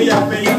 feia, é feia.